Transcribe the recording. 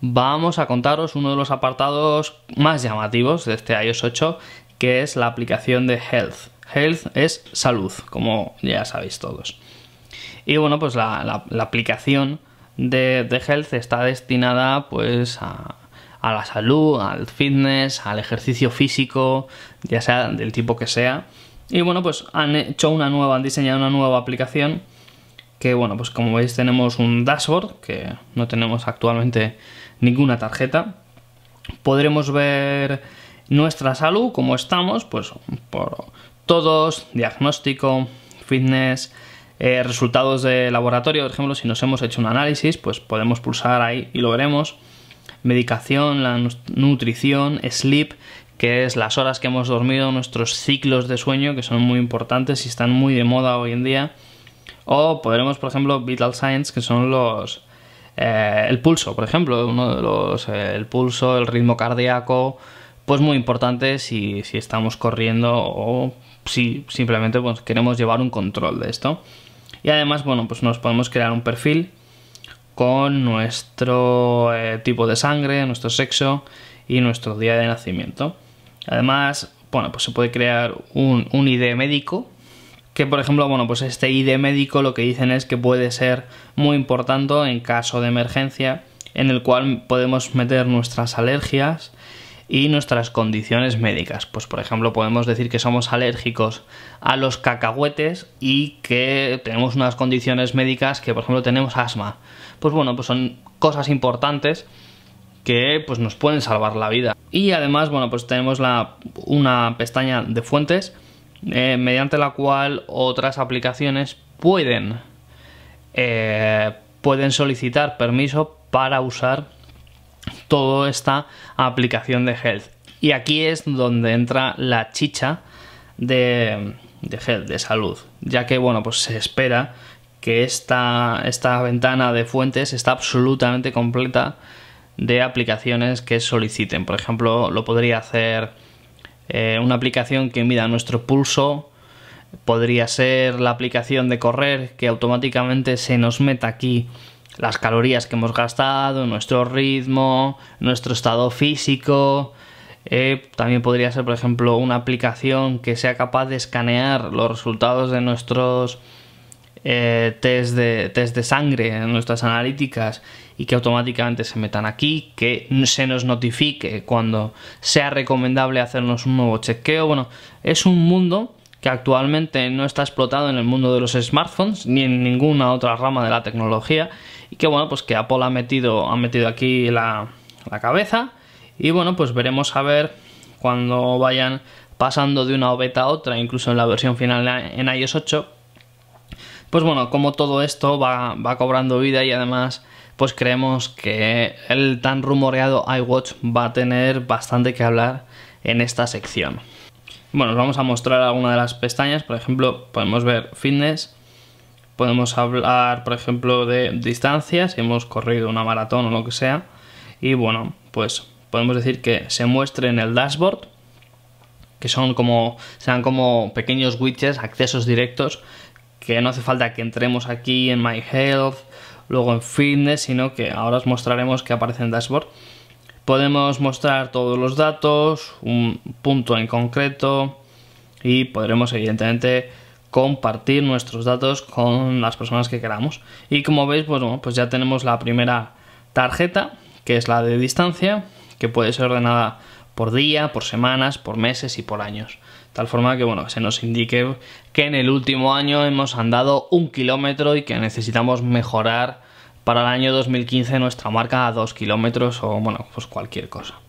vamos a contaros uno de los apartados más llamativos de este iOS 8, que es la aplicación de Health. Health es salud, como ya sabéis todos. Y bueno, pues la, aplicación de, Health está destinada pues a, a la salud, al fitness, al ejercicio físico, ya sea del tipo que sea. Y bueno, pues han hecho una nueva, han diseñado una nueva aplicación que bueno, pues como veis tenemos un dashboard que no tenemos actualmente ninguna tarjeta. Podremos ver nuestra salud, cómo estamos, pues por todos, diagnóstico, fitness, eh, resultados de laboratorio, por ejemplo, si nos hemos hecho un análisis, pues podemos pulsar ahí y lo veremos. Medicación, la nutrición, sleep, que es las horas que hemos dormido, nuestros ciclos de sueño, que son muy importantes y están muy de moda hoy en día. O podremos, por ejemplo, Vital Signs, que son los... Eh, el pulso, por ejemplo, uno de los... Eh, el pulso, el ritmo cardíaco, pues muy importante si, si estamos corriendo o si simplemente pues, queremos llevar un control de esto. Y además, bueno, pues nos podemos crear un perfil con nuestro eh, tipo de sangre, nuestro sexo y nuestro día de nacimiento. Además, bueno, pues se puede crear un, un ID médico que por ejemplo, bueno, pues este ID médico lo que dicen es que puede ser muy importante en caso de emergencia, en el cual podemos meter nuestras alergias y nuestras condiciones médicas. Pues por ejemplo, podemos decir que somos alérgicos a los cacahuetes y que tenemos unas condiciones médicas que por ejemplo tenemos asma. Pues bueno, pues son cosas importantes que pues nos pueden salvar la vida. Y además, bueno, pues tenemos la, una pestaña de fuentes eh, mediante la cual otras aplicaciones pueden, eh, pueden solicitar permiso para usar toda esta aplicación de Health. Y aquí es donde entra la chicha de, de Health, de salud, ya que bueno, pues se espera que esta, esta ventana de fuentes está absolutamente completa de aplicaciones que soliciten. Por ejemplo, lo podría hacer eh, una aplicación que mida nuestro pulso. Podría ser la aplicación de correr que automáticamente se nos meta aquí las calorías que hemos gastado, nuestro ritmo, nuestro estado físico. Eh, también podría ser, por ejemplo, una aplicación que sea capaz de escanear los resultados de nuestros eh, test, de, test de sangre en nuestras analíticas y que automáticamente se metan aquí, que se nos notifique cuando sea recomendable hacernos un nuevo chequeo. Bueno, es un mundo que actualmente no está explotado en el mundo de los smartphones ni en ninguna otra rama de la tecnología y que bueno, pues que Apple ha metido, ha metido aquí la, la cabeza y bueno, pues veremos a ver cuando vayan pasando de una beta a otra, incluso en la versión final en iOS 8, pues bueno, como todo esto va, va cobrando vida y además pues creemos que el tan rumoreado iWatch va a tener bastante que hablar en esta sección. Bueno, os vamos a mostrar alguna de las pestañas, por ejemplo, podemos ver fitness, podemos hablar, por ejemplo, de distancias, si hemos corrido una maratón o lo que sea, y bueno, pues podemos decir que se muestre en el dashboard, que son como, sean como pequeños widgets, accesos directos que no hace falta que entremos aquí en My Health, luego en Fitness, sino que ahora os mostraremos que aparece en Dashboard. Podemos mostrar todos los datos, un punto en concreto y podremos evidentemente compartir nuestros datos con las personas que queramos. Y como veis, pues, bueno, pues ya tenemos la primera tarjeta, que es la de distancia, que puede ser ordenada por día, por semanas, por meses y por años. Tal forma que bueno, se nos indique que en el último año hemos andado un kilómetro y que necesitamos mejorar para el año 2015 nuestra marca a dos kilómetros o bueno, pues cualquier cosa.